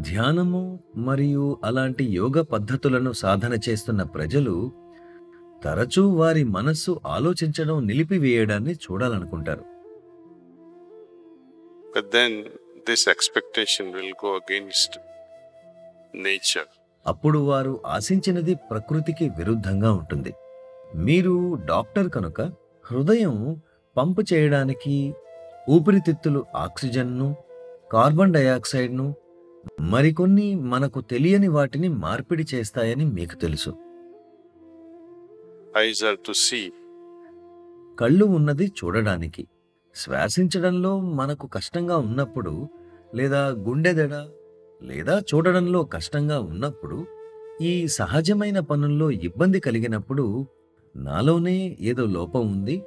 ధ్యానము మరియు అలాంటి యోగ పద్ధతులను సాధన చేస్తున్న ప్రజలు తరచూ వారి మనస్సు ఆలోచించడం నిలిపివేయడాన్ని చూడాలనుకుంటారు. అప్పుడు వారు ఆశించినది ప్రకృతికి విరుద్ధంగా ఉంటుంది మీరు డాక్టర్ కనుక హృదయం పంపు చేయడానికి ఊపిరితిత్తులు ఆక్సిజన్ను కార్బన్ డయాక్సైడ్ను మరికొన్ని మనకు తెలియని వాటిని మార్పిడి చేస్తాయని మీకు తెలుసు. కళ్ళు ఉన్నది చూడడానికి. శ్వాసించడంలో మనకు కష్టంగా ఉన్నప్పుడు లేదా గుండెదడ లేదా చూడడంలో కష్టంగా ఉన్నప్పుడు ఈ సహజమైన పనుల్లో ఇబ్బంది కలిగినప్పుడు నాలోనే ఏదో లోపం ఉంది.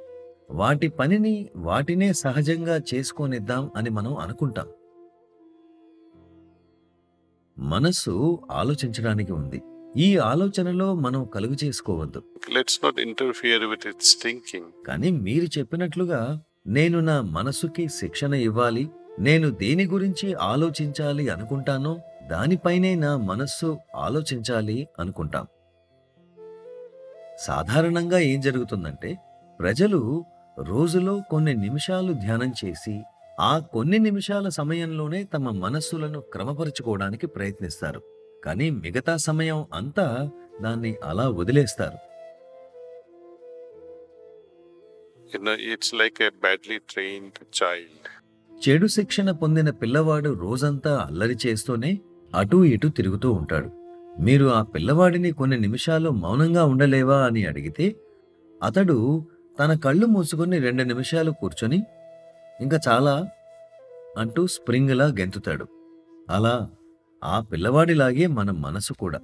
వాటి పనిని వాటినే సహజంగా చేసుకోనిద్దాం అని మనం అనుకుంటాం. మనస్సు ఆలోచించడానికి ఉంది. ఈ ఆలోచనలో మనం కలుగు చేసుకోవద్దు. Let's not interfere with its thinking. కానీ మీరు చెప్పినట్లుగా నేను నా మనసుకి శిక్షణ ఇవ్వాలి నేను దేని గురించి ఆలోచించాలి అనుకుంటానో దానిపైనే నా మనస్సు ఆలోచించాలి అనుకుంటాం. సాధారణంగా ఏం జరుగుతుందంటే ప్రజలు రోజులో కొన్ని నిమిషాలు ధ్యానం చేసి ఆ కొన్ని నిమిషాల సమయంలోనే తమ మనస్సులను క్రమపరుచుకోవడానికి ప్రయత్నిస్తారు. కానీ మిగతా సమయం అంతా దాన్ని అలా వదిలేస్తారు. Trained child. చెడు శిక్షణ పొందిన పిల్లవాడు రోజంతా అల్లరి చేస్తూనే అటూ ఇటూ తిరుగుతూ ఉంటాడు. మీరు ఆ పిల్లవాడిని కొన్ని నిమిషాలు మౌనంగా ఉండలేవా అని అడిగితే అతడు తన కళ్ళు మూసుకొని రెండు నిమిషాలు కూర్చొని ఇంకా చాలా అంటూ స్ప్రింగ్లా గెంతుతాడు. అలా ఆ పిల్లవాడిలాగే మన మనసు కూడా.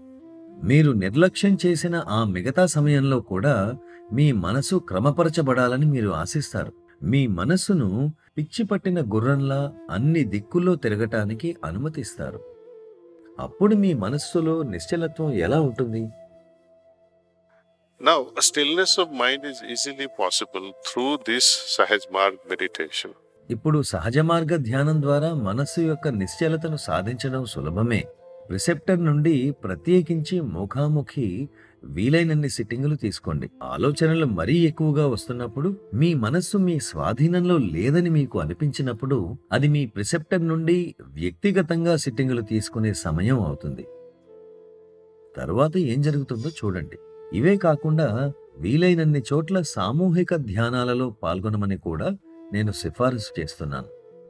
మీరు నిర్లక్ష్యం చేసిన ఆ మిగతా సమయంలో కూడా మీ మనసు క్రమపరచబడాలని మీరు ఆశిస్తారు. మీ మనస్సును పిచ్చి పట్టిన గుర్రంలా అన్ని దిక్కుల్లో తిరగటానికి అనుమతిస్తారు. అప్పుడు మీ మనస్సులో నిశ్చలత్వం ఎలా ఉంటుంది? Now, a stillness of mind is easily possible through this Sahaj Marg meditation. ఇప్పుడు సహజ మార్గ ధ్యానం ద్వారా మనస్సు యొక్క నిశ్చలతను సాధించడం సులభమే. రిసెప్టర్ నుండి ప్రత్యేకించి ముఖాముఖి వీలైనన్ని సిట్టింగులు తీసుకోండి. ఆలోచనలు మరీ ఎక్కువగా వస్తున్నప్పుడు మీ మనస్సు మీ స్వాధీనంలో లేదని మీకు అనిపించినప్పుడు అది మీ ప్రిసెప్టర్ నుండి వ్యక్తిగతంగా సిట్టింగులు తీసుకునే సమయం అవుతుంది. తరువాత ఏం జరుగుతుందో చూడండి. ఇవే కాకుండా వీలైనన్ని చోట్ల సామూహిక ధ్యానాలలో పాల్గొనమని కూడా నేను సిఫారసు చేస్తున్నాను.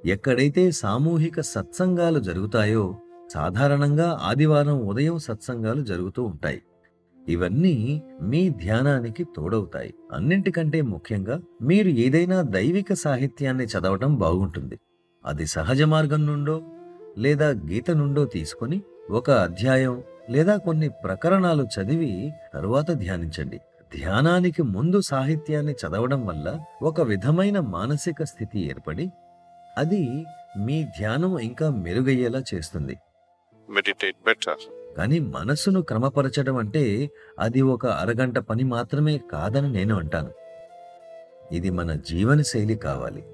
ఎక్కడైతే సామూహిక సత్సంగాలు జరుగుతాయో సాధారణంగా ఆదివారం ఉదయం సత్సంగాలు జరుగుతూ ఉంటాయి. ఇవన్నీ మీ ధ్యానానికి తోడవుతాయి. అన్నింటికంటే ముఖ్యంగా మీరు ఏదైనా దైవిక సాహిత్యాన్ని చదవటం బాగుంటుంది. అది సహజ మార్గం నుండో లేదా గీత నుండో తీసుకొని ఒక అధ్యాయం లేదా కొన్ని ప్రకరణాలు చదివి తరువాత ధ్యానించండి. ధ్యానానికి ముందు సాహిత్యాన్ని చదవడం వల్ల ఒక విధమైన మానసిక స్థితి ఏర్పడి అది మీ ధ్యానం ఇంకా మెరుగయ్యేలా చేస్తుంది. కానీ మనస్సును క్రమపరచడం అంటే అది ఒక అరగంట పని మాత్రమే కాదని నేను అంటాను. ఇది మన జీవన శైలి కావాలి.